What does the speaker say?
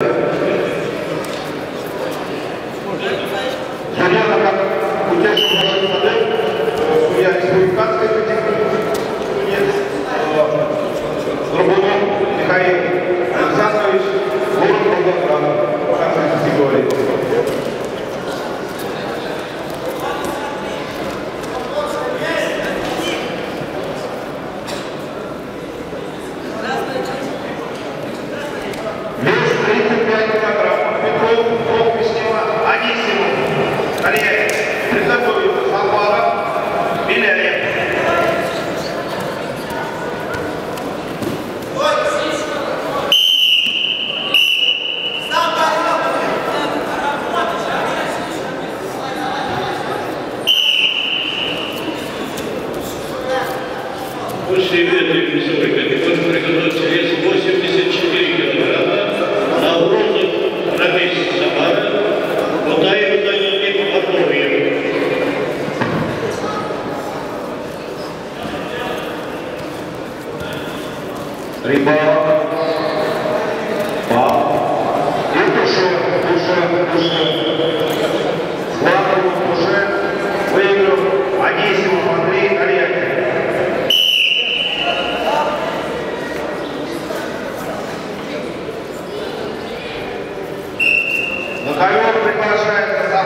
you. Высший ветрик весовой категории приготовился вес 84 килограмма на угрозах профессии Самара, Кутаев Данил Поповьев. Рыбалов. Пап. И Тушев, Тушев, Тушев. На ковер приглашается